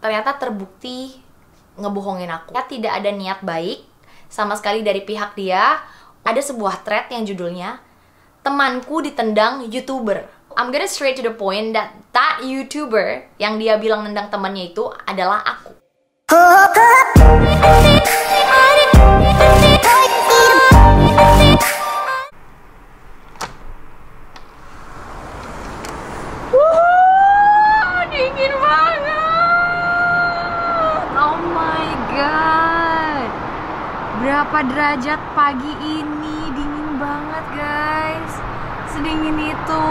ternyata terbukti ngebohongin aku. Ya, tidak ada niat baik sama sekali dari pihak dia. Ada sebuah thread yang judulnya temanku ditendang youtuber. I'm gonna straight to the point that that youtuber yang dia bilang nendang temannya itu adalah aku. Berapa derajat pagi ini? Dingin banget, guys. Sedingin itu.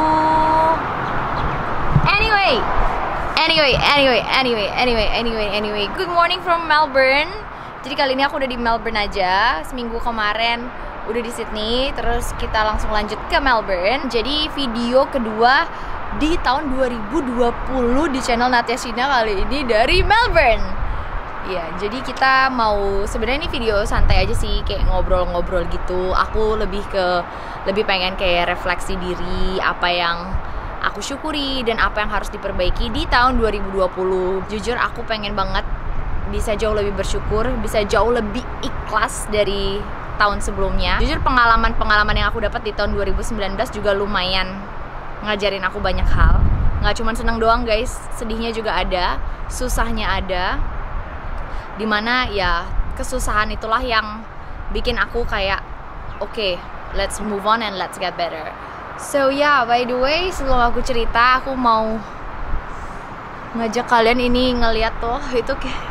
Anyway, anyway, anyway, anyway, anyway, anyway, anyway. Good morning from Melbourne. Jadi kali ini aku udah di Melbourne aja. Seminggu kemarin udah di Sydney, terus kita langsung lanjut ke Melbourne. Jadi video kedua di tahun 2020 di channel Natya Shina kali ini dari Melbourne. Iya, jadi kita mau sebenarnya ini video santai aja sih, kayak ngobrol-ngobrol gitu. Aku lebih ke lebih pengen kayak refleksi diri, apa yang aku syukuri dan apa yang harus diperbaiki di tahun 2020. Jujur aku pengen banget bisa jauh lebih bersyukur, bisa jauh lebih ikhlas dari tahun sebelumnya. Jujur pengalaman-pengalaman yang aku dapat di tahun 2019 juga lumayan ngajarin aku banyak hal. Nggak cuma senang doang guys, sedihnya juga ada, susahnya ada. Di mana ya kesusahan itulah yang bikin aku kayak oke, okay, let's move on and let's get better. So yeah, by the way, sebelum aku cerita, aku mau ngajak kalian ini ngeliat tuh itu kayak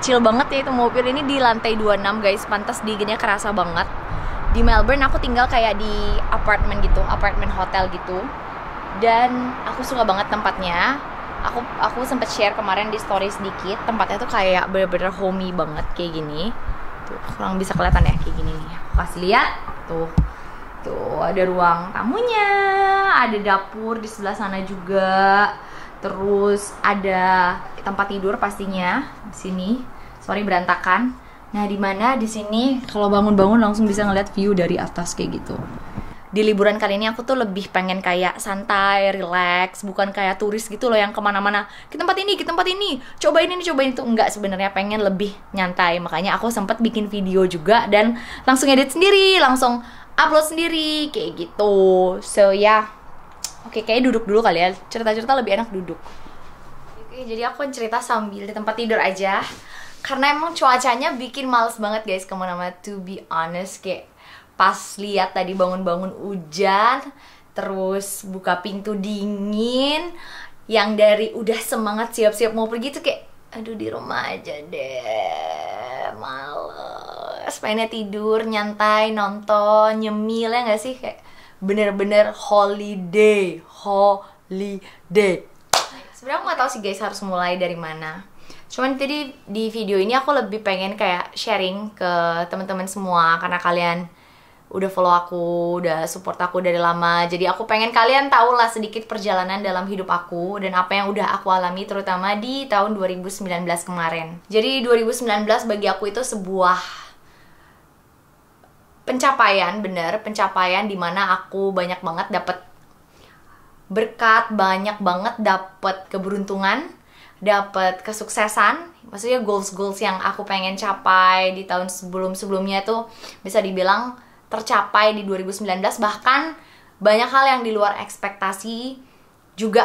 kecil banget ya itu mobil ini di lantai 26 guys. Pantas dinginnya kerasa banget. Di Melbourne aku tinggal kayak di apartemen gitu apartemen hotel gitu. Dan aku suka banget tempatnya aku aku sempet share kemarin di story sedikit tempatnya tuh kayak bener-bener homey banget kayak gini. Tuh kurang bisa kelihatan ya kayak gini nih. Aku kasih lihat tuh. Tuh ada ruang tamunya ada dapur di sebelah sana juga. Terus ada tempat tidur pastinya di sini. Sorry berantakan. Nah di mana? Di sini kalau bangun-bangun langsung bisa ngeliat view dari atas kayak gitu di liburan kali ini aku tuh lebih pengen kayak santai, relax, bukan kayak turis gitu loh yang ke mana-mana. Ke tempat ini, ke tempat ini, cobain ini, cobain itu. Enggak sebenarnya pengen lebih nyantai. Makanya aku sempat bikin video juga dan langsung edit sendiri, langsung upload sendiri kayak gitu. So ya. Yeah. oke kayak duduk dulu kali ya. Cerita-cerita lebih enak duduk. Oke jadi aku cerita sambil di tempat tidur aja. Karena emang cuacanya bikin males banget guys ke mana-mana. To be honest kayak pas lihat tadi bangun-bangun hujan terus buka pintu dingin yang dari udah semangat siap-siap mau pergi tuh kayak aduh di rumah aja deh males. Pengennya tidur nyantai nonton nyemil ya nggak sih? Kayak bener-bener holiday holiday. Sebenarnya aku nggak tahu sih guys harus mulai dari mana. Cuman tadi di video ini aku lebih pengen kayak sharing ke teman-teman semua karena kalian udah follow aku, udah support aku dari lama. Jadi aku pengen kalian tahu lah sedikit perjalanan dalam hidup aku dan apa yang udah aku alami terutama di tahun 2019 kemarin. Jadi 2019 bagi aku itu sebuah pencapaian bener, pencapaian di mana aku banyak banget dapet berkat, banyak banget dapet keberuntungan, dapet kesuksesan. Maksudnya goals-goals yang aku pengen capai di tahun sebelum-sebelumnya itu bisa dibilang tercapai di 2019 bahkan banyak hal yang di luar ekspektasi juga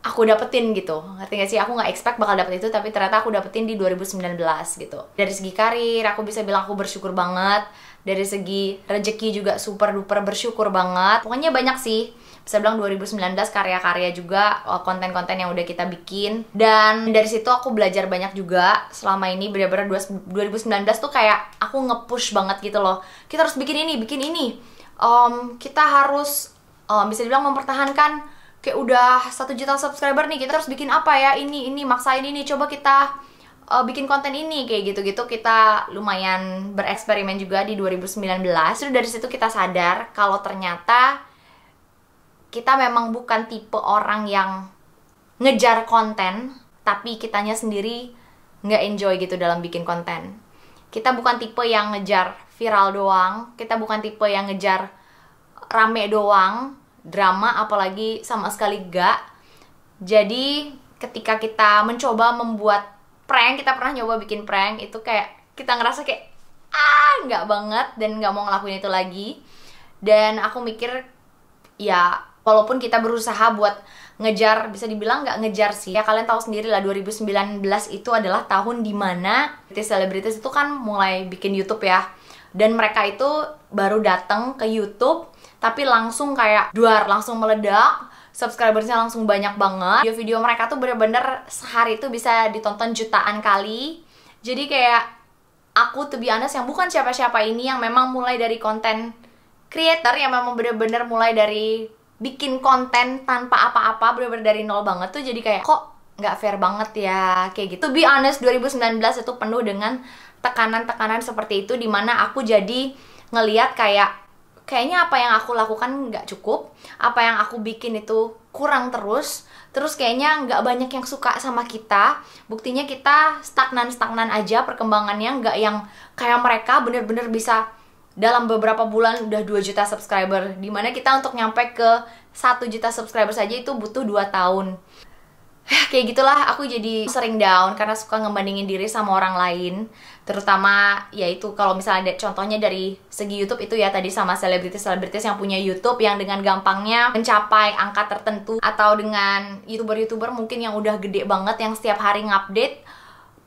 aku dapetin gitu. Ngerti gak sih? Aku nggak expect bakal dapet itu tapi ternyata aku dapetin di 2019 gitu. Dari segi karir aku bisa bilang aku bersyukur banget dari segi rezeki juga super duper bersyukur banget. Pokoknya banyak sih. Bisa bilang 2019 karya-karya juga uh, konten-konten yang udah kita bikin. Dan dari situ aku belajar banyak juga. Selama ini benar-benar 2019 tuh kayak aku nge-push banget gitu loh. Kita harus bikin ini bikin ini. Um, kita harus um, bisa dibilang mempertahankan kayak udah satu juta subscriber nih. Kita harus bikin apa ya? Ini ini maksain ini. Coba kita uh, bikin konten ini kayak gitu-gitu. Kita lumayan bereksperimen juga di 2019 terus dari situ kita sadar kalau ternyata kita memang bukan tipe orang yang ngejar konten tapi kitanya sendiri nggak enjoy gitu dalam bikin konten. Kita bukan tipe yang ngejar viral doang kita bukan tipe yang ngejar rame doang drama apalagi sama sekali gak jadi ketika kita mencoba membuat prank kita pernah nyoba bikin prank itu kayak kita ngerasa kayak ah nggak banget dan nggak mau ngelakuin itu lagi. Dan aku mikir ya walaupun kita berusaha buat ngejar bisa dibilang nggak ngejar sih ya kalian tahu sendiri lah 2019 itu adalah tahun di mana selebritis itu kan mulai bikin YouTube ya. Dan mereka itu baru datang ke YouTube tapi langsung kayak duar langsung meledak subscribersnya langsung banyak banget video-video mereka tuh bener-bener sehari itu bisa ditonton jutaan kali jadi kayak aku tuh honest yang bukan siapa-siapa ini yang memang mulai dari konten creator yang memang bener-bener mulai dari bikin konten tanpa apa-apa bener-bener dari nol banget tuh jadi kayak kok nggak fair banget ya kayak gitu. To be honest 2019 itu penuh dengan tekanan-tekanan seperti itu di mana aku jadi ngeliat kayak kayaknya apa yang aku lakukan nggak cukup, apa yang aku bikin itu kurang terus, terus kayaknya nggak banyak yang suka sama kita. Buktinya kita stagnan-stagnan aja perkembangannya nggak yang kayak mereka bener-bener bisa dalam beberapa bulan udah 2 juta subscriber. Di mana kita untuk nyampe ke 1 juta subscriber saja itu butuh 2 tahun kayak gitulah aku jadi sering down karena suka ngebandingin diri sama orang lain. Terutama yaitu kalau misalnya contohnya dari segi YouTube itu ya tadi sama selebritis-selebritis yang punya YouTube yang dengan gampangnya mencapai angka tertentu atau dengan youtuber-youtuber mungkin yang udah gede banget yang setiap hari ngupdate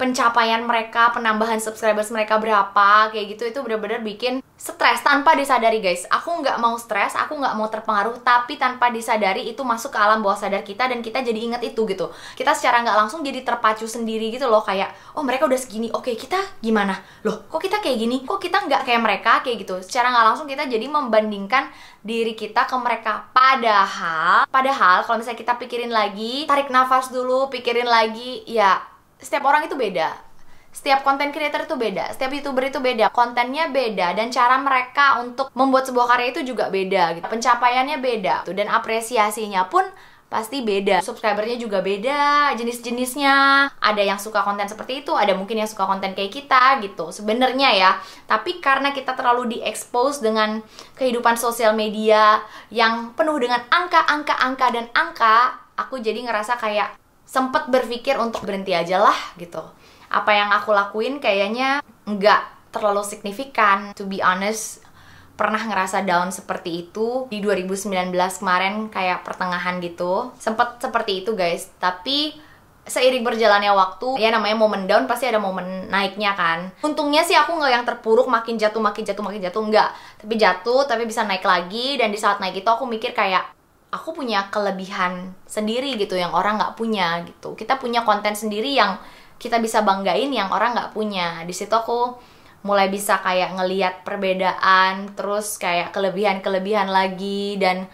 pencapaian mereka, penambahan subscribers mereka berapa, kayak gitu itu bener-bener bikin stres tanpa disadari guys. Aku nggak mau stres, aku nggak mau terpengaruh, tapi tanpa disadari itu masuk ke alam bawah sadar kita dan kita jadi inget itu gitu. Kita secara nggak langsung jadi terpacu sendiri gitu loh kayak, oh mereka udah segini, oke kita gimana? Loh kok kita kayak gini? Kok kita nggak kayak mereka kayak gitu? Secara nggak langsung kita jadi membandingkan diri kita ke mereka. Padahal, padahal kalau misalnya kita pikirin lagi, tarik nafas dulu, pikirin lagi, ya setiap orang itu beda setiap konten creator itu beda, setiap youtuber itu beda, kontennya beda, dan cara mereka untuk membuat sebuah karya itu juga beda, gitu. pencapaiannya beda, gitu. dan apresiasinya pun pasti beda. Subscribernya juga beda, jenis-jenisnya. Ada yang suka konten seperti itu, ada mungkin yang suka konten kayak kita gitu. Sebenarnya ya, tapi karena kita terlalu diekspos dengan kehidupan sosial media yang penuh dengan angka, angka, angka dan angka, aku jadi ngerasa kayak sempet berpikir untuk berhenti aja lah gitu. Apa yang aku lakuin kayaknya nggak terlalu signifikan. To be honest pernah ngerasa down seperti itu di 2019 kemarin kayak pertengahan gitu. Sempet seperti itu guys. Tapi seiring berjalannya waktu ya namanya momen down pasti ada momen naiknya kan. Untungnya sih aku nggak yang terpuruk makin jatuh makin jatuh makin jatuh. Nggak. Tapi jatuh tapi bisa naik lagi. Dan di saat naik itu aku mikir kayak aku punya kelebihan sendiri gitu yang orang nggak punya gitu. Kita punya konten sendiri yang kita bisa banggain yang orang nggak punya. Di situ aku mulai bisa kayak ngeliat perbedaan terus kayak kelebihan-kelebihan lagi dan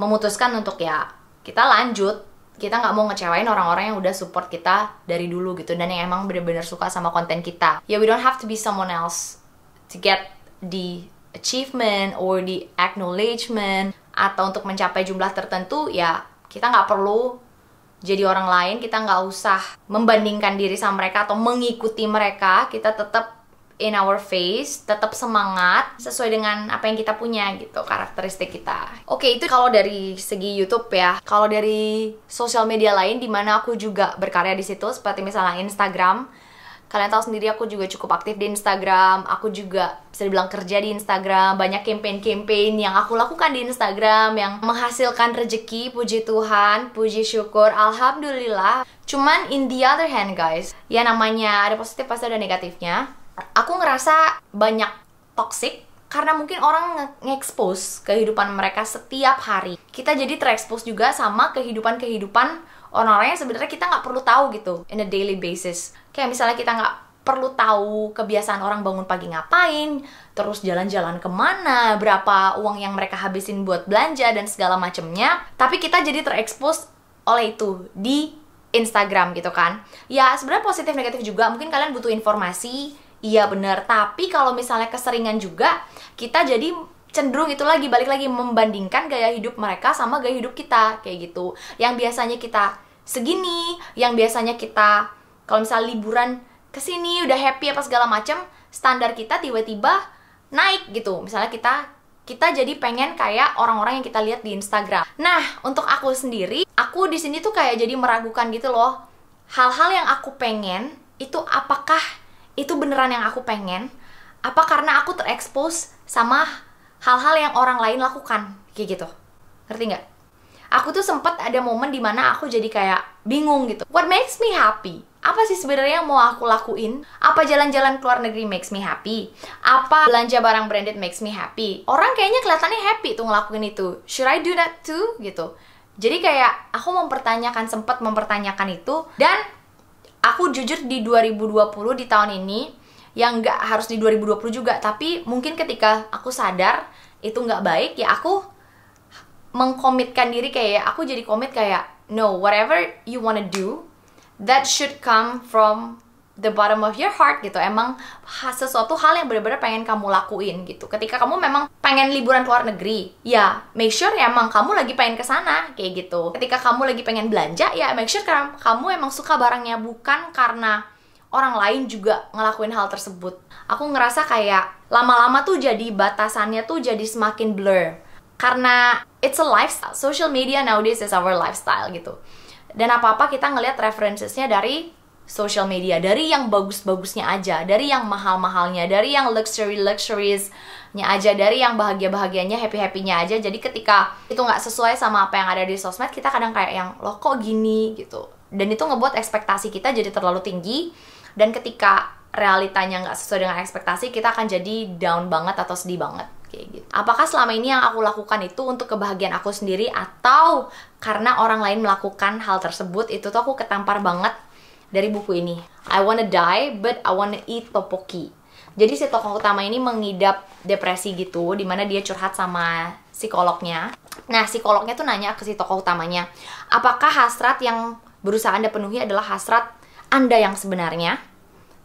memutuskan untuk ya kita lanjut. Kita nggak mau ngecewain orang-orang yang udah support kita dari dulu gitu dan yang emang bener-bener suka sama konten kita. Ya yeah, we don't have to be someone else to get the achievement or the acknowledgement atau untuk mencapai jumlah tertentu ya kita nggak perlu jadi orang lain kita nggak usah membandingkan diri sama mereka atau mengikuti mereka. Kita tetap in our face tetap semangat sesuai dengan apa yang kita punya gitu karakteristik kita. Oke itu kalau dari segi YouTube ya. Kalau dari sosial media lain di mana aku juga berkarya di situ seperti misalnya Instagram kalian tahu sendiri aku juga cukup aktif di Instagram. Aku juga bisa dibilang kerja di Instagram. Banyak campaign-campaign yang aku lakukan di Instagram yang menghasilkan rezeki. Puji Tuhan puji syukur. Alhamdulillah. Cuman in the other hand guys ya namanya ada positif pasti ada negatifnya. Aku ngerasa banyak toxic karena mungkin orang nge-expose kehidupan mereka setiap hari. Kita jadi terekspos juga sama kehidupan-kehidupan orang-orang yang sebenarnya kita nggak perlu tahu gitu in a daily basis kayak misalnya kita nggak perlu tahu kebiasaan orang bangun pagi ngapain, terus jalan-jalan ke mana, berapa uang yang mereka habisin buat belanja dan segala macemnya. Tapi kita jadi terekspos oleh itu di Instagram gitu kan. Ya sebenarnya positif negatif juga. Mungkin kalian butuh informasi, iya bener. Tapi kalau misalnya keseringan juga, kita jadi cenderung itu lagi balik lagi membandingkan gaya hidup mereka sama gaya hidup kita kayak gitu yang biasanya kita segini yang biasanya kita kalau misalnya liburan ke sini udah happy apa segala macam standar kita tiba-tiba naik gitu misalnya kita kita jadi pengen kayak orang-orang yang kita lihat di Instagram. Nah, untuk aku sendiri, aku di sini tuh kayak jadi meragukan gitu loh. Hal-hal yang aku pengen itu apakah itu beneran yang aku pengen? Apa karena aku terekspos sama hal-hal yang orang lain lakukan kayak gitu? Ngerti nggak? Aku tuh sempet ada momen di mana aku jadi kayak bingung gitu. What makes me happy? apa sih sebenarnya yang mau aku lakuin? Apa jalan-jalan ke luar negeri makes me happy? Apa belanja barang branded makes me happy? Orang kayaknya kelihatannya happy tuh ngelakuin itu. Should I do that too? Gitu. Jadi kayak aku mempertanyakan sempat mempertanyakan itu dan aku jujur di 2020 di tahun ini yang nggak harus di 2020 juga. Tapi mungkin ketika aku sadar itu nggak baik ya aku mengkomitkan diri kayak aku jadi komit kayak no whatever you wanna do that should come from the bottom of your heart gitu. Emang sesuatu hal yang benar-benar pengen kamu lakuin gitu. Ketika kamu memang pengen liburan luar negeri ya make sure ya emang kamu lagi pengen ke sana kayak gitu. Ketika kamu lagi pengen belanja ya make sure kamu emang suka barangnya. Bukan karena orang lain juga ngelakuin hal tersebut. Aku ngerasa kayak lama-lama tuh jadi batasannya tuh jadi semakin blur. Karena it's a lifestyle. Social media nowadays is our lifestyle gitu. Dan apa-apa kita ngelihat references-nya dari social media. Dari yang bagus-bagusnya aja. Dari yang mahal-mahalnya. Dari yang luxury-luxuriesnya aja. Dari yang bahagia-bahagianya happy-happynya aja. Jadi ketika itu nggak sesuai sama apa yang ada di sosmed kita kadang kayak yang loh kok gini? gitu. Dan itu ngebuat ekspektasi kita jadi terlalu tinggi dan ketika realitanya nggak sesuai dengan ekspektasi kita akan jadi down banget atau sedih banget kayak gitu. Apakah selama ini yang aku lakukan itu untuk kebahagiaan aku sendiri atau karena orang lain melakukan hal tersebut itu tuh aku ketampar banget dari buku ini. I wanna die but I wanna eat topoki. Jadi si tokoh utama ini mengidap depresi gitu, di mana dia curhat sama psikolognya. Nah, psikolognya tuh nanya ke si tokoh utamanya, apakah hasrat yang berusaha anda penuhi adalah hasrat anda yang sebenarnya?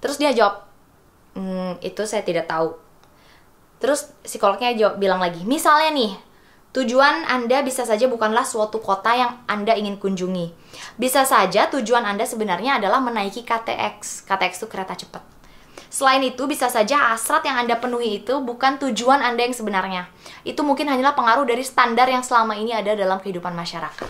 Terus dia jawab, hmm, itu saya tidak tahu. Terus psikolognya jawab bilang lagi, misalnya nih, tujuan Anda bisa saja bukanlah suatu kota yang Anda ingin kunjungi. Bisa saja tujuan Anda sebenarnya adalah menaiki KTX. KTX itu kereta cepat. Selain itu, bisa saja hasrat yang Anda penuhi itu bukan tujuan Anda yang sebenarnya. Itu mungkin hanyalah pengaruh dari standar yang selama ini ada dalam kehidupan masyarakat.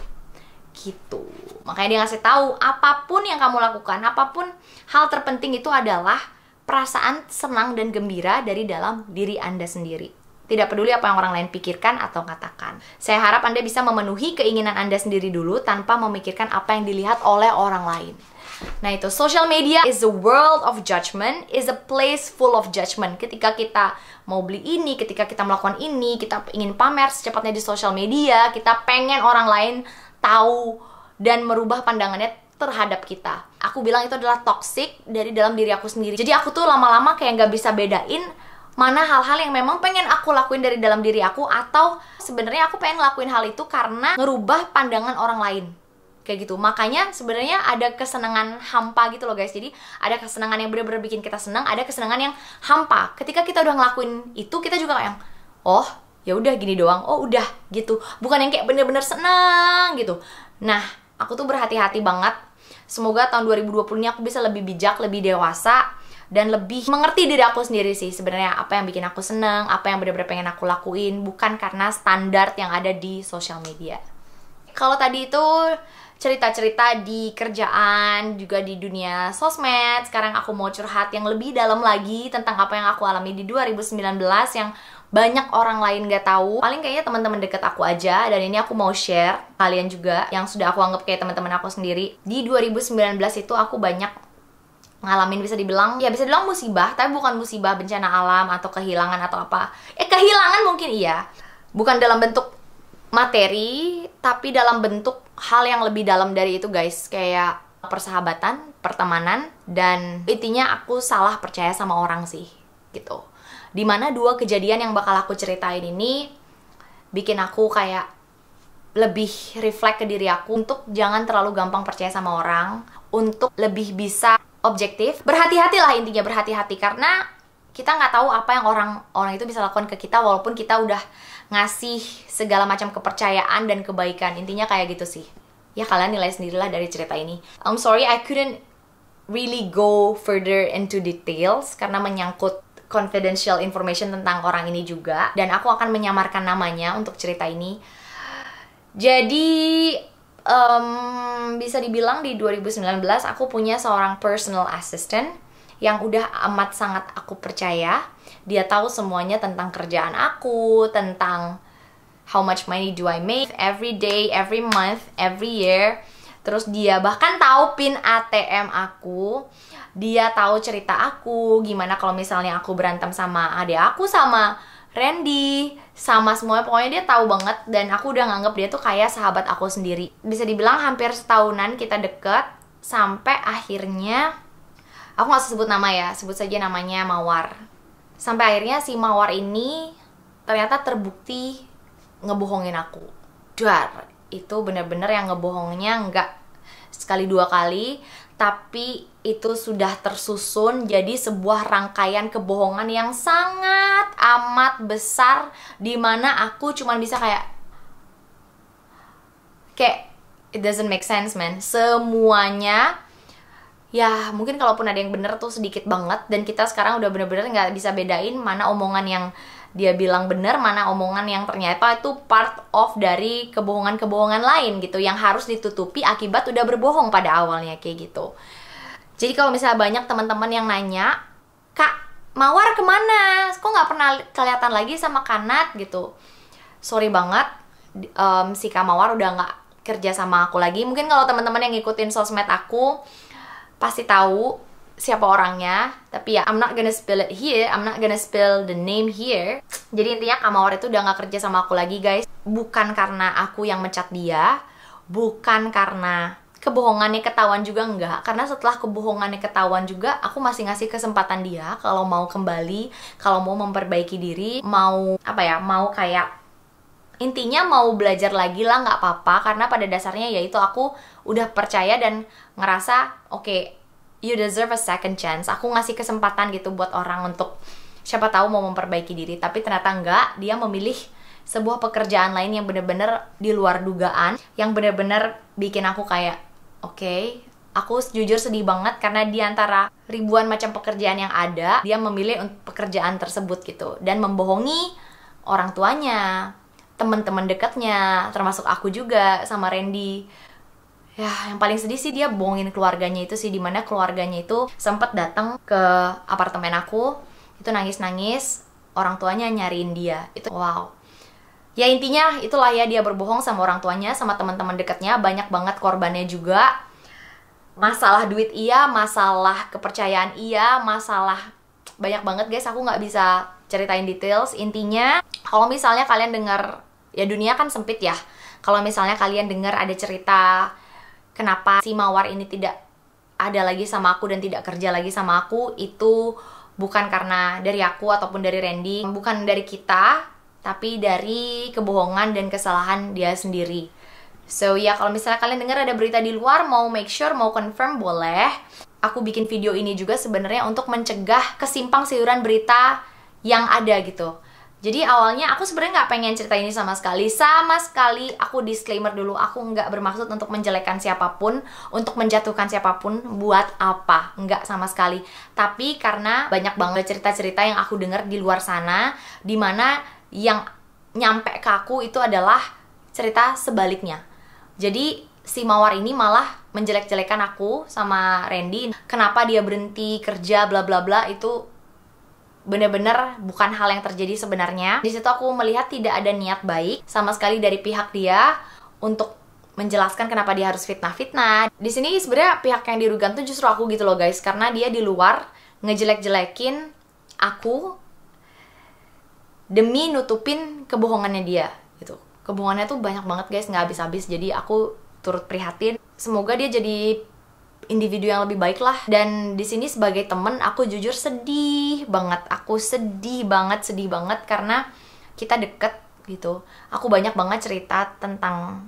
Gitu. Makanya dia ngasih tahu, apa pun yang kamu lakukan, apa pun hal terpenting itu adalah perasaan senang dan gembira dari dalam diri Anda sendiri. Tidak peduli apa yang orang lain pikirkan atau katakan. Saya harap Anda bisa memenuhi keinginan Anda sendiri dulu tanpa memikirkan apa yang dilihat oleh orang lain. Nah itu, social media is a world of judgment, is a place full of judgment. Ketika kita mau beli ini, ketika kita melakukan ini, kita ingin pamer secepatnya di social media, kita pengen orang lain tahu dan merubah pandangannya terhadap kita. Aku bilang itu adalah toxic dari dalam diri aku sendiri. Jadi aku tuh lama-lama kayak nggak bisa bedain mana hal-hal yang memang pengen aku lakuin dari dalam diri aku atau sebenarnya aku pengen ngelakuin hal itu karena ngerubah pandangan orang lain. Kayak gitu. Makanya sebenarnya ada kesenangan hampa gitu loh guys. Jadi ada kesenangan yang bener-bener bikin kita senang ada kesenangan yang hampa. Ketika kita udah ngelakuin itu kita juga kayak oh ya udah gini doang. Oh udah gitu. Bukan yang kayak bener-bener senang gitu. Nah aku tuh berhati-hati banget Semoga tahun 2020 ini aku bisa lebih bijak, lebih dewasa dan lebih mengerti diri aku sendiri sih sebenarnya apa yang bikin aku seneng, apa yang benar-benar pengen aku lakuin bukan karena standar yang ada di sosial media. Kalau tadi itu cerita-cerita di kerjaan juga di dunia sosmed, sekarang aku mau curhat yang lebih dalam lagi tentang apa yang aku alami di 2019 yang banyak orang lain gak tahu. Paling kayaknya teman-teman deket aku aja dan ini aku mau share kalian juga yang sudah aku anggap kayak teman-teman aku sendiri. Di 2019 itu aku banyak ngalamin bisa dibilang ya bisa dibilang musibah tapi bukan musibah bencana alam atau kehilangan atau apa. Eh kehilangan mungkin iya. Bukan dalam bentuk materi tapi dalam bentuk hal yang lebih dalam dari itu guys. Kayak persahabatan pertemanan dan intinya aku salah percaya sama orang sih gitu di mana dua kejadian yang bakal aku ceritain ini bikin aku kayak lebih reflect ke diri aku untuk jangan terlalu gampang percaya sama orang untuk lebih bisa objektif. Berhati-hatilah intinya berhati-hati. Karena kita nggak tahu apa yang orang orang itu bisa lakukan ke kita walaupun kita udah ngasih segala macam kepercayaan dan kebaikan. Intinya kayak gitu sih. Ya kalian nilai sendirilah dari cerita ini. I'm sorry I couldn't really go further into details karena menyangkut confidential information tentang orang ini juga dan aku akan menyamarkan namanya untuk cerita ini. Jadi um, bisa dibilang di 2019 aku punya seorang personal assistant yang udah amat sangat aku percaya. Dia tahu semuanya tentang kerjaan aku, tentang how much money do I make every day, every month, every year. Terus dia bahkan tahu pin ATM aku dia tahu cerita aku gimana kalau misalnya aku berantem sama adik aku sama Randy sama semuanya pokoknya dia tahu banget dan aku udah nganggep dia tuh kayak sahabat aku sendiri. Bisa dibilang hampir setahunan kita deket sampai akhirnya aku nggak sebut nama ya sebut saja namanya Mawar. Sampai akhirnya si Mawar ini ternyata terbukti ngebohongin aku. Dar itu bener-bener yang ngebohongnya nggak sekali dua kali tapi itu sudah tersusun jadi sebuah rangkaian kebohongan yang sangat amat besar di mana aku cuman bisa kayak kayak it doesn't make sense man. Semuanya ya mungkin kalaupun ada yang bener tuh sedikit banget dan kita sekarang udah bener-bener nggak bisa bedain mana omongan yang dia bilang bener mana omongan yang ternyata itu part of dari kebohongan-kebohongan lain gitu yang harus ditutupi akibat udah berbohong pada awalnya kayak gitu jadi kalau misalnya banyak teman-teman yang nanya kak mawar ke mana? Kok nggak pernah kelihatan lagi sama kanat gitu. Sorry banget um, si kak mawar udah nggak kerja sama aku lagi. Mungkin kalau teman-teman yang ngikutin sosmed aku pasti tahu siapa orangnya. Tapi ya I'm not gonna spill it here. I'm not gonna spill the name here. Jadi intinya Kamawar itu udah gak kerja sama aku lagi guys. Bukan karena aku yang mencat dia bukan karena kebohongannya ketahuan juga enggak. Karena setelah kebohongannya ketahuan juga aku masih ngasih kesempatan dia kalau mau kembali kalau mau memperbaiki diri mau apa ya mau kayak intinya mau belajar lagi lah nggak apa-apa. Karena pada dasarnya yaitu aku udah percaya dan ngerasa oke okay, you deserve a second chance. Aku ngasih kesempatan gitu buat orang untuk siapa tahu mau memperbaiki diri. Tapi ternyata enggak. Dia memilih sebuah pekerjaan lain yang bener-bener di luar dugaan yang bener-bener bikin aku kayak oke okay, aku jujur sedih banget karena di antara ribuan macam pekerjaan yang ada dia memilih pekerjaan tersebut gitu. Dan membohongi orang tuanya teman-teman dekatnya termasuk aku juga sama Randy. Ya yang paling sedih sih dia bohongin keluarganya itu sih di mana keluarganya itu sempat datang ke apartemen aku itu nangis-nangis orang tuanya nyariin dia. Itu wow ya intinya itulah ya dia berbohong sama orang tuanya sama teman-teman dekatnya banyak banget korbannya juga. Masalah duit iya masalah kepercayaan iya masalah banyak banget guys. Aku nggak bisa ceritain details. Intinya kalau misalnya kalian dengar ya dunia kan sempit ya. Kalau misalnya kalian dengar ada cerita kenapa si Mawar ini tidak ada lagi sama aku dan tidak kerja lagi sama aku itu bukan karena dari aku ataupun dari Randy, bukan dari kita, tapi dari kebohongan dan kesalahan dia sendiri. So ya kalau misalnya kalian dengar ada berita di luar mau make sure mau confirm boleh. Aku bikin video ini juga sebenarnya untuk mencegah kesimpang siuran berita yang ada gitu. Jadi awalnya aku sebenarnya nggak pengen cerita ini sama sekali, sama sekali aku disclaimer dulu, aku nggak bermaksud untuk menjelekkan siapa pun, untuk menjatuhkan siapa pun, buat apa? Nggak sama sekali. Tapi karena banyak banget cerita-cerita yang aku dengar di luar sana, di mana yang nyampe ke aku itu adalah cerita sebaliknya. Jadi si Mawar ini malah menjelek-jelekan aku sama Randy. Kenapa dia berhenti kerja bla bla bla itu bener-bener bukan hal yang terjadi sebenarnya. Di situ aku melihat tidak ada niat baik sama sekali dari pihak dia untuk menjelaskan kenapa dia harus fitnah-fitnah. Di sini sebenarnya pihak yang dirugikan tuh justru aku gitu loh guys, karena dia di luar ngejelek-jelekin aku demi nutupin kebohongannya dia gitu. Kebohongannya tuh banyak banget guys, nggak habis-habis. Jadi aku turut prihatin. Semoga dia jadi individu yang lebih baik lah dan di sini sebagai temen aku jujur sedih banget aku sedih banget sedih banget karena kita deket gitu aku banyak banget cerita tentang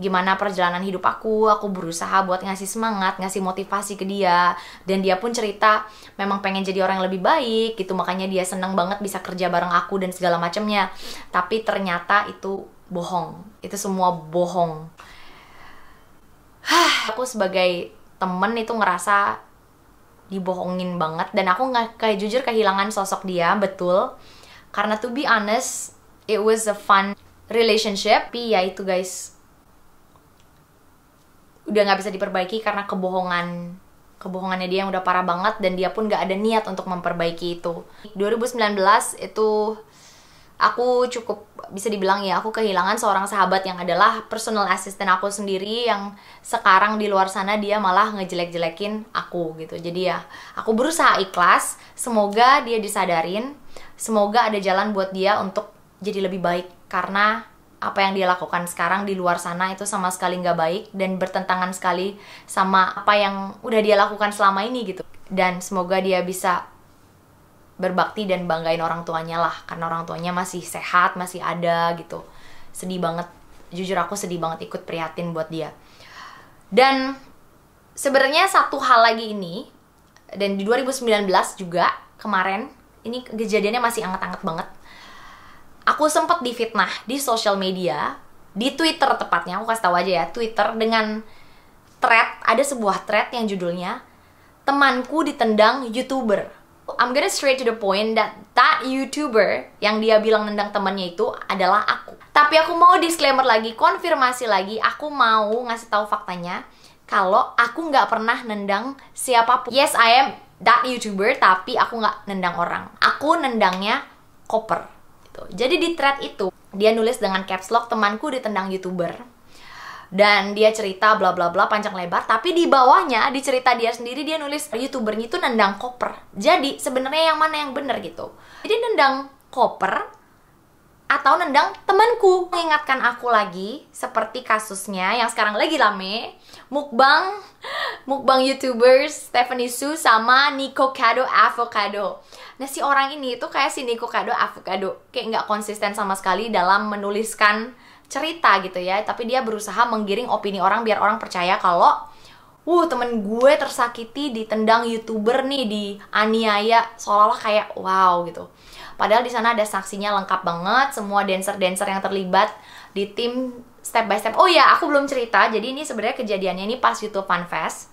gimana perjalanan hidup aku aku berusaha buat ngasih semangat ngasih motivasi ke dia. Dan dia pun cerita memang pengen jadi orang yang lebih baik gitu makanya dia seneng banget bisa kerja bareng aku dan segala macamnya. Tapi ternyata itu bohong. Itu semua bohong. Aku sebagai temen itu ngerasa dibohongin banget. Dan aku nggak kayak jujur kehilangan sosok dia betul. Karena to be honest it was a fun relationship. Tapi ya itu guys udah nggak bisa diperbaiki karena kebohongan kebohongannya dia yang udah parah banget dan dia pun nggak ada niat untuk memperbaiki itu. 2019 itu aku cukup bisa dibilang ya aku kehilangan seorang sahabat yang adalah personal assistant aku sendiri yang sekarang di luar sana dia malah ngejelek-jelekin aku gitu. Jadi ya aku berusaha ikhlas semoga dia disadarin semoga ada jalan buat dia untuk jadi lebih baik karena apa yang dia lakukan sekarang di luar sana itu sama sekali nggak baik dan bertentangan sekali sama apa yang udah dia lakukan selama ini gitu. Dan semoga dia bisa berbakti dan banggain orang tuanya lah karena orang tuanya masih sehat masih ada gitu. Sedih banget. Jujur aku sedih banget ikut prihatin buat dia. Dan sebenarnya satu hal lagi ini dan di 2019 juga kemarin ini kejadiannya masih anget-anget banget aku sempat difitnah di sosial media di Twitter tepatnya aku kasih tahu aja ya Twitter dengan thread ada sebuah thread yang judulnya temanku ditendang youtuber I'm gonna straight to the point that that YouTuber yang dia bilang nendang temannya itu adalah aku. Tapi aku mau disclaimer lagi, konfirmasi lagi, aku mau ngasih tahu faktanya kalau aku nggak pernah nendang siapa pun. Yes, I am that YouTuber, tapi aku nggak nendang orang. Aku nendangnya koper. Gitu. Jadi di thread itu dia nulis dengan caps lock temanku ditendang YouTuber. Dan dia cerita bla bla bla panjang lebar tapi di bawahnya di cerita dia sendiri dia nulis youtubernya itu nendang koper. Jadi sebenarnya yang mana yang bener gitu. Jadi nendang koper atau nendang temanku mengingatkan aku lagi seperti kasusnya yang sekarang lagi rame. Mukbang mukbang youtubers Stephanie Su sama Nico Kado Avocado. Nah si orang ini tuh kayak si Nico Kado Avocado. Kayak nggak konsisten sama sekali dalam menuliskan cerita gitu ya. Tapi dia berusaha menggiring opini orang biar orang percaya kalau uh temen gue tersakiti ditendang youtuber nih di aniaya. Seolah-olah kayak wow gitu padahal di sana ada saksinya lengkap banget semua dancer dancer yang terlibat di tim step by step. Oh ya aku belum cerita. Jadi ini sebenarnya kejadiannya ini pas YouTube Fun Fest.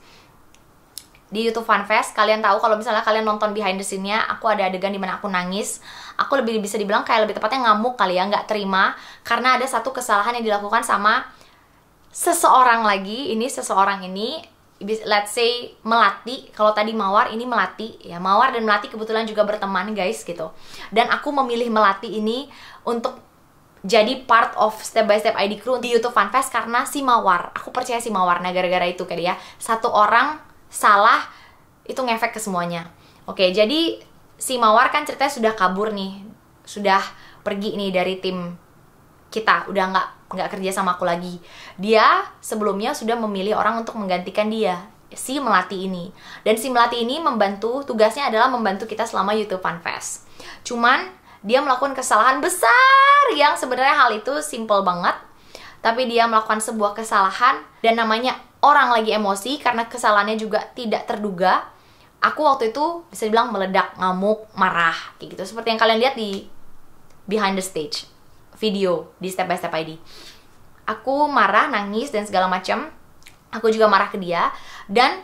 Di YouTube Fun Fest kalian tahu kalau misalnya kalian nonton behind the scene-nya aku ada adegan di mana aku nangis. Aku lebih bisa dibilang kayak lebih tepatnya ngamuk kali ya nggak terima. Karena ada satu kesalahan yang dilakukan sama seseorang lagi ini seseorang ini let's say melati kalau tadi mawar ini melati ya mawar dan melati kebetulan juga berteman guys gitu dan aku memilih melati ini untuk jadi part of step by step ID crew di YouTube Fun Fest karena si mawar aku percaya si mawar nah gara-gara itu kali ya satu orang salah itu ngefek ke semuanya. Oke, jadi si Mawar kan ceritanya sudah kabur nih, sudah pergi nih dari tim kita, udah nggak nggak kerja sama aku lagi. Dia sebelumnya sudah memilih orang untuk menggantikan dia, si Melati ini. Dan si Melati ini membantu, tugasnya adalah membantu kita selama YouTube Fun Fest. Cuman dia melakukan kesalahan besar yang sebenarnya hal itu simple banget, tapi dia melakukan sebuah kesalahan dan namanya orang lagi emosi karena kesalahannya juga tidak terduga aku waktu itu bisa dibilang meledak ngamuk marah kayak gitu seperti yang kalian lihat di behind the stage video di step by step ID aku marah nangis dan segala macam aku juga marah ke dia. Dan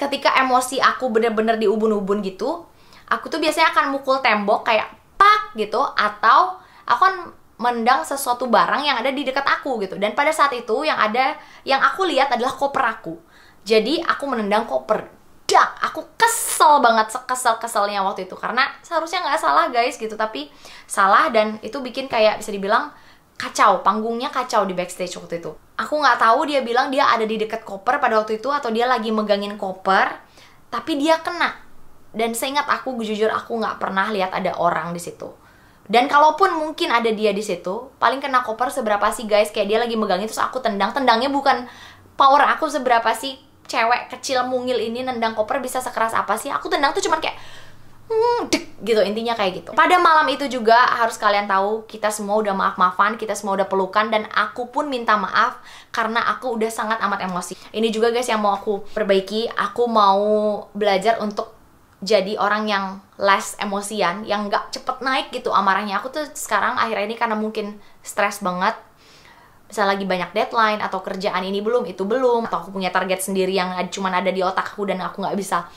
ketika emosi aku bener-bener di ubun-ubun gitu aku tuh biasanya akan mukul tembok kayak pak gitu atau aku kan mendang sesuatu barang yang ada di dekat aku gitu. Dan pada saat itu yang ada yang aku lihat adalah koper aku. Jadi aku menendang koper dak aku kesel banget sekesel keselnya waktu itu. Karena seharusnya nggak salah guys gitu. Tapi salah dan itu bikin kayak bisa dibilang kacau panggungnya kacau di backstage waktu itu. Aku nggak tahu dia bilang dia ada di dekat koper pada waktu itu atau dia lagi megangin koper tapi dia kena. Dan seingat aku jujur aku nggak pernah lihat ada orang di situ. Dan kalaupun mungkin ada dia di situ, paling kena koper seberapa sih guys? Kayak dia lagi megangin terus aku tendang. Tendangnya bukan power aku seberapa sih cewek kecil mungil ini nendang koper bisa sekeras apa sih? Aku tendang tuh cuman kayak hmm, dek, gitu intinya kayak gitu. Pada malam itu juga harus kalian tahu kita semua udah maaf-maafan, kita semua udah pelukan dan aku pun minta maaf karena aku udah sangat amat emosi. Ini juga guys yang mau aku perbaiki, aku mau belajar untuk jadi orang yang less emosian, yang nggak cepet naik gitu amarahnya. Aku tuh sekarang akhirnya ini karena mungkin stres banget, bisa lagi banyak deadline atau kerjaan ini belum, itu belum, atau aku punya target sendiri yang cuman ada di otak aku dan aku nggak bisa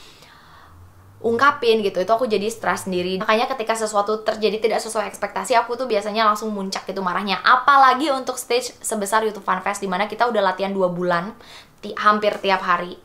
ungkapin gitu itu aku jadi stres sendiri. Makanya ketika sesuatu terjadi tidak sesuai ekspektasi aku tuh biasanya langsung muncak gitu marahnya. Apalagi untuk stage sebesar YouTube Fan Fest di mana kita udah latihan dua bulan ti hampir tiap hari.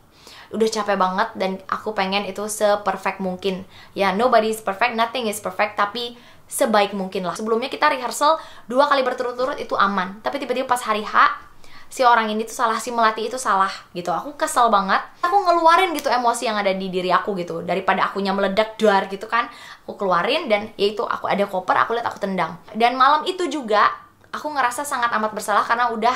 Udah capek banget dan aku pengen itu seperfect mungkin. Ya nobody is perfect nothing is perfect tapi sebaik mungkin lah. Sebelumnya kita rehearsal dua kali berturut-turut itu aman. Tapi tiba-tiba pas hari H si orang ini tuh salah si melati itu salah gitu. Aku kesel banget. Aku ngeluarin gitu emosi yang ada di diri aku gitu. Daripada akunya meledak dar gitu kan. Aku keluarin dan yaitu aku ada koper aku lihat aku tendang. Dan malam itu juga aku ngerasa sangat amat bersalah karena udah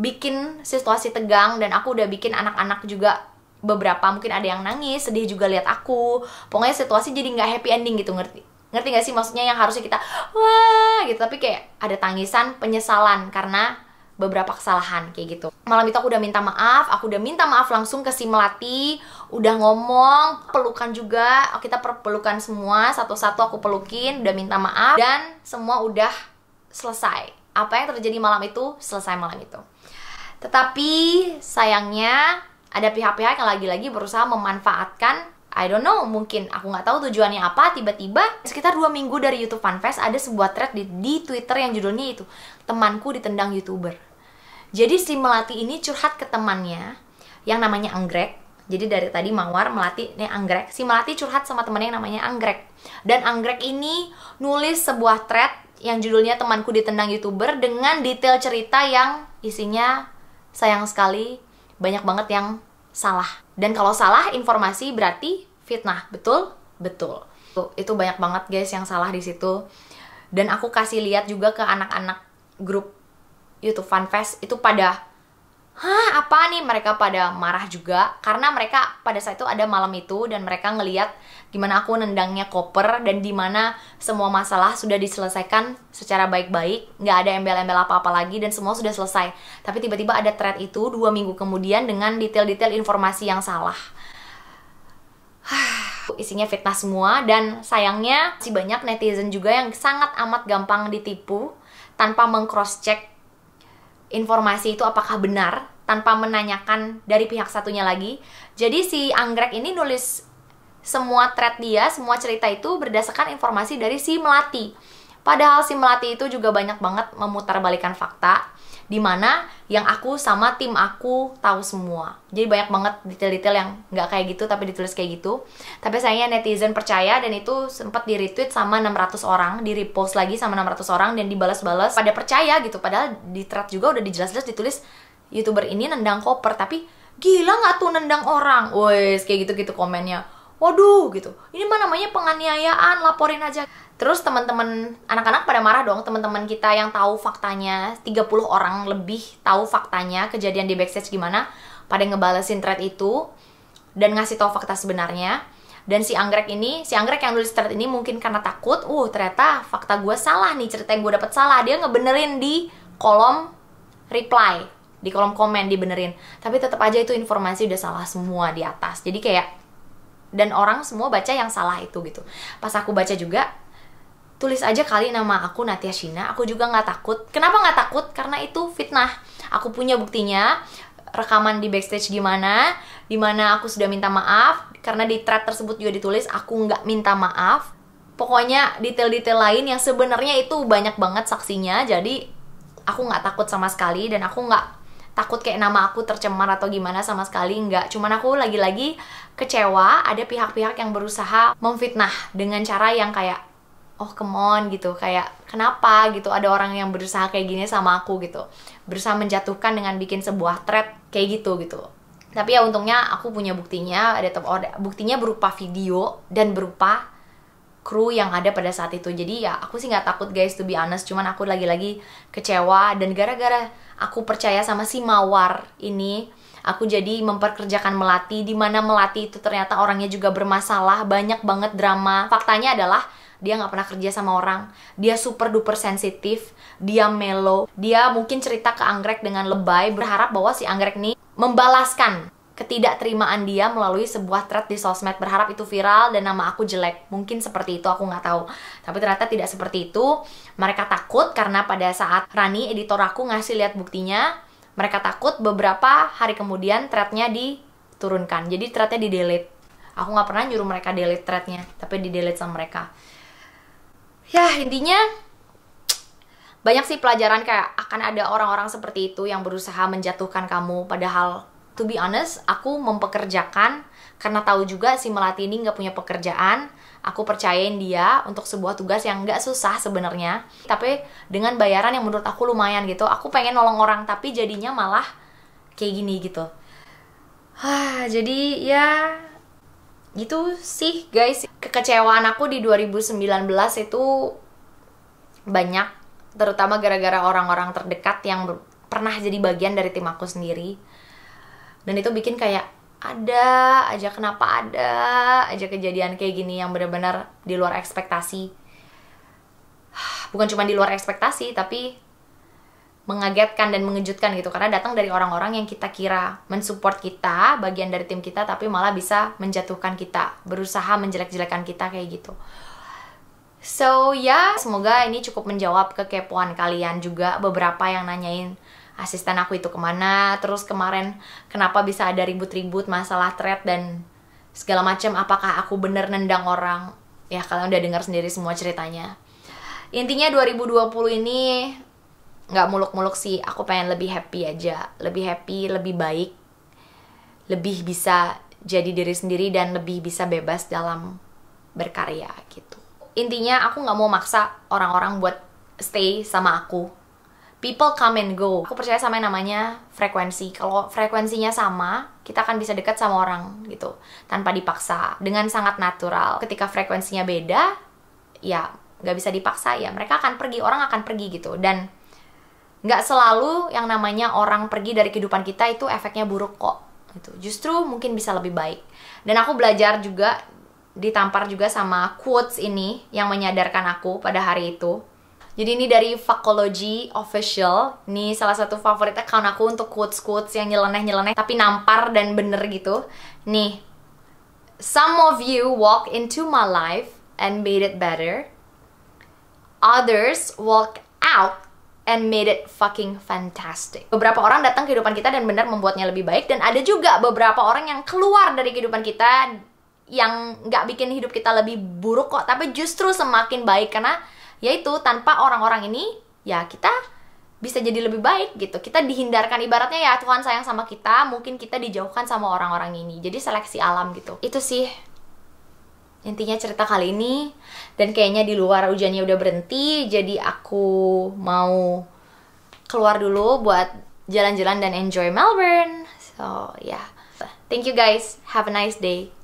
bikin situasi tegang dan aku udah bikin anak-anak juga beberapa mungkin ada yang nangis sedih juga lihat aku. Pokoknya situasi jadi nggak happy ending gitu ngerti ngerti gak sih? Maksudnya yang harusnya kita wah gitu. Tapi kayak ada tangisan penyesalan karena beberapa kesalahan kayak gitu. Malam itu aku udah minta maaf aku udah minta maaf langsung ke si melati udah ngomong pelukan juga kita pelukan semua satu-satu aku pelukin udah minta maaf dan semua udah selesai. Apa yang terjadi malam itu selesai malam itu. Tetapi sayangnya ada pihak-pihak yang lagi-lagi berusaha memanfaatkan I don't know, mungkin aku nggak tahu tujuannya apa. Tiba-tiba sekitar dua minggu dari YouTube Fanfest ada sebuah thread di, di Twitter yang judulnya itu temanku ditendang youtuber. Jadi si Melati ini curhat ke temannya yang namanya Anggrek. Jadi dari tadi Mawar, Melati, ini Anggrek. Si Melati curhat sama temannya yang namanya Anggrek. Dan Anggrek ini nulis sebuah thread yang judulnya temanku ditendang youtuber dengan detail cerita yang isinya sayang sekali banyak banget yang salah. Dan kalau salah informasi berarti fitnah, betul? Betul. Tuh, itu banyak banget guys yang salah di situ. Dan aku kasih lihat juga ke anak-anak grup YouTube Fun Fest itu pada Hah, apa nih? Mereka pada marah juga karena mereka pada saat itu ada malam itu dan mereka ngeliat gimana aku nendangnya koper dan di mana semua masalah sudah diselesaikan secara baik-baik, nggak ada embel-embel apa-apa lagi dan semua sudah selesai. Tapi tiba-tiba ada thread itu dua minggu kemudian dengan detail-detail informasi yang salah. Isinya fitnah semua dan sayangnya si banyak netizen juga yang sangat amat gampang ditipu tanpa mengcross check informasi itu apakah benar tanpa menanyakan dari pihak satunya lagi. Jadi si Anggrek ini nulis semua thread dia, semua cerita itu berdasarkan informasi dari si Melati. Padahal si Melati itu juga banyak banget memutarbalikan fakta di mana yang aku sama tim aku tahu semua. Jadi banyak banget detail-detail yang nggak kayak gitu tapi ditulis kayak gitu. Tapi sayangnya netizen percaya dan itu sempat di retweet sama 600 orang di repost lagi sama 600 orang dan dibalas-balas. Pada percaya gitu padahal di thread juga udah dijelas-jelas ditulis youtuber ini nendang koper tapi gila nggak tuh nendang orang? Wes kayak gitu-gitu komennya waduh gitu ini mah namanya penganiayaan laporin aja Terus teman-teman anak-anak pada marah dong, teman-teman kita yang tahu faktanya, 30 orang lebih tahu faktanya kejadian di backstage gimana, pada ngebalesin thread itu dan ngasih tahu fakta sebenarnya. Dan si Anggrek ini, si Anggrek yang nulis thread ini mungkin karena takut, uh ternyata fakta gue salah nih, cerita yang gue dapet salah. Dia ngebenerin di kolom reply, di kolom komen dibenerin. Tapi tetap aja itu informasi udah salah semua di atas. Jadi kayak dan orang semua baca yang salah itu gitu. Pas aku baca juga, tulis aja kali nama aku Natia Shina. Aku juga nggak takut. Kenapa nggak takut? Karena itu fitnah. Aku punya buktinya rekaman di backstage gimana di mana aku sudah minta maaf. Karena di thread tersebut juga ditulis aku nggak minta maaf. Pokoknya detail-detail lain yang sebenarnya itu banyak banget saksinya. Jadi aku nggak takut sama sekali dan aku nggak takut kayak nama aku tercemar atau gimana sama sekali nggak. Cuman aku lagi-lagi kecewa ada pihak-pihak yang berusaha memfitnah dengan cara yang kayak oh come on gitu. Kayak kenapa? gitu. Ada orang yang berusaha kayak gini sama aku gitu. Berusaha menjatuhkan dengan bikin sebuah thread kayak gitu gitu. Tapi ya untungnya aku punya buktinya ada oh, buktinya berupa video dan berupa kru yang ada pada saat itu. Jadi ya aku sih nggak takut guys to be honest. Cuman aku lagi-lagi kecewa dan gara-gara aku percaya sama si mawar ini aku jadi memperkerjakan melati di mana melati itu ternyata orangnya juga bermasalah banyak banget drama. Faktanya adalah dia nggak pernah kerja sama orang. Dia super duper sensitif dia melo dia mungkin cerita ke anggrek dengan lebay berharap bahwa si anggrek ini membalaskan ketidakterimaan dia melalui sebuah thread di sosmed. Berharap itu viral dan nama aku jelek. Mungkin seperti itu aku nggak tahu. Tapi ternyata tidak seperti itu. Mereka takut karena pada saat Rani editor aku ngasih lihat buktinya mereka takut beberapa hari kemudian threadnya diturunkan. Jadi threadnya di delete aku nggak pernah nyuruh mereka delete threadnya tapi di delete sama mereka. Ya intinya banyak sih pelajaran kayak akan ada orang-orang seperti itu yang berusaha menjatuhkan kamu. Padahal to be honest aku mempekerjakan karena tahu juga si melati ini nggak punya pekerjaan. Aku percayain dia untuk sebuah tugas yang nggak susah sebenarnya. Tapi dengan bayaran yang menurut aku lumayan gitu aku pengen nolong orang tapi jadinya malah kayak gini gitu. Hah, jadi ya gitu sih guys. Kekecewaan aku di 2019 itu banyak terutama gara-gara orang-orang terdekat yang pernah jadi bagian dari tim aku sendiri dan itu bikin kayak ada aja kenapa ada? Aja kejadian kayak gini yang benar-benar di luar ekspektasi. Bukan cuma di luar ekspektasi tapi mengagetkan dan mengejutkan gitu. Karena datang dari orang-orang yang kita kira mensupport kita bagian dari tim kita tapi malah bisa menjatuhkan kita berusaha menjelek-jelekan kita kayak gitu. So ya yeah, semoga ini cukup menjawab kekepoan kalian juga beberapa yang nanyain asisten aku itu ke mana terus kemarin kenapa bisa ada ribut-ribut masalah thread dan segala macam apakah aku bener nendang orang? Ya kalian udah dengar sendiri semua ceritanya. Intinya 2020 ini nggak muluk-muluk sih aku pengen lebih happy aja lebih happy lebih baik lebih bisa jadi diri sendiri dan lebih bisa bebas dalam berkarya gitu. Intinya aku nggak mau maksa orang-orang buat stay sama aku people come and go. Aku percaya sama yang namanya frekuensi. Kalau frekuensinya sama, kita akan bisa dekat sama orang gitu, tanpa dipaksa, dengan sangat natural. Ketika frekuensinya beda, ya nggak bisa dipaksa ya. Mereka akan pergi, orang akan pergi gitu. Dan nggak selalu yang namanya orang pergi dari kehidupan kita itu efeknya buruk kok. Gitu. Justru mungkin bisa lebih baik. Dan aku belajar juga ditampar juga sama quotes ini yang menyadarkan aku pada hari itu jadi ini dari Fakology Official. Ini salah satu favorit account aku untuk quotes-quotes yang nyeleneh-nyeleneh tapi nampar dan bener gitu. Nih. Some of you walk into my life and made it better. Others walk out and made it fucking fantastic. Beberapa orang datang ke kehidupan kita dan benar membuatnya lebih baik dan ada juga beberapa orang yang keluar dari kehidupan kita yang nggak bikin hidup kita lebih buruk kok, tapi justru semakin baik karena yaitu tanpa orang-orang ini ya kita bisa jadi lebih baik gitu. Kita dihindarkan ibaratnya ya Tuhan sayang sama kita mungkin kita dijauhkan sama orang-orang ini. Jadi seleksi alam gitu. Itu sih intinya cerita kali ini. Dan kayaknya di luar hujannya udah berhenti jadi aku mau keluar dulu buat jalan-jalan dan enjoy Melbourne. So yeah. thank you guys. Have a nice day